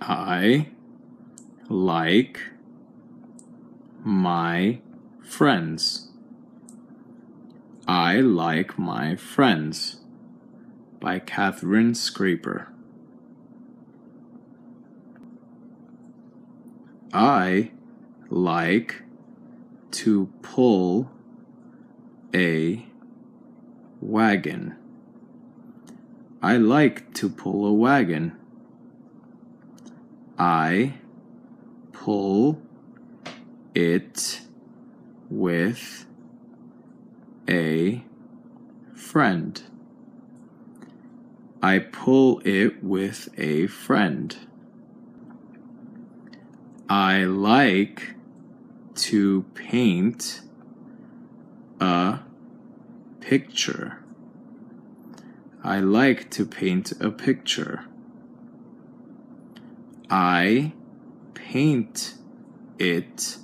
I like my friends. I like my friends by Catherine Scraper. I like to pull a wagon. I like to pull a wagon. I pull it with a friend. I pull it with a friend. I like to paint a picture. I like to paint a picture. I paint it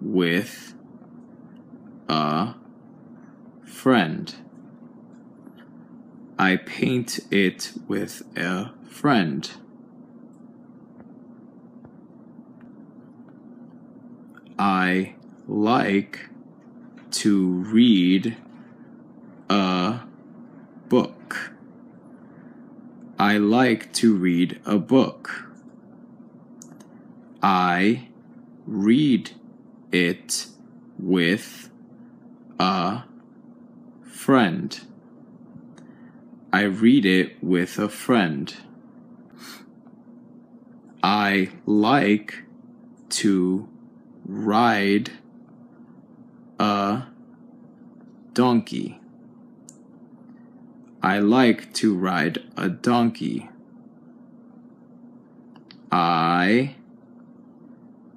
with a friend. I paint it with a friend. I like to read a book. I like to read a book. I read it with a friend. I read it with a friend. I like to ride a donkey. I like to ride a donkey. I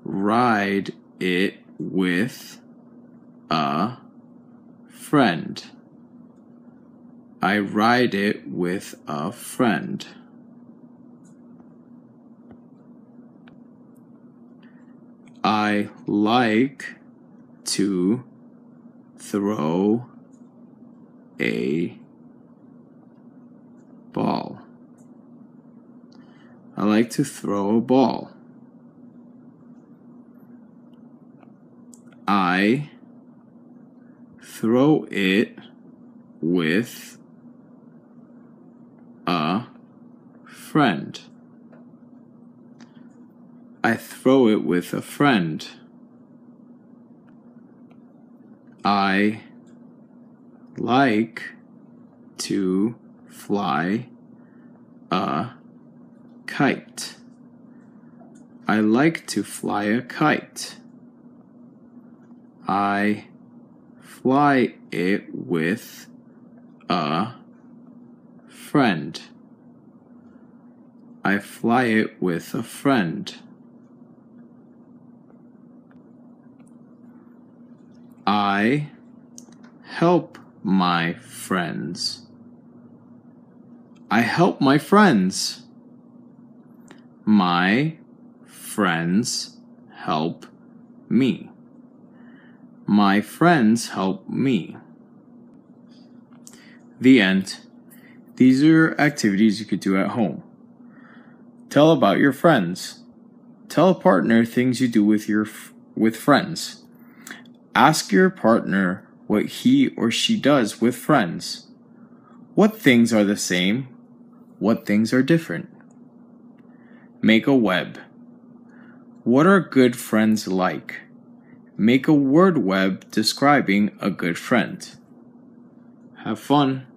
ride it with a friend. I ride it with a friend. I like to throw a ball. I like to throw a ball. I throw it with a friend. I throw it with a friend. I like to fly a kite. I like to fly a kite. I fly it with a friend. I fly it with a friend. I help my friends. I help my friends. My friends help me. My friends help me. The end. These are activities you could do at home. Tell about your friends. Tell a partner things you do with your with friends. Ask your partner what he or she does with friends. What things are the same? What things are different? Make a web. What are good friends like? Make a word web describing a good friend. Have fun!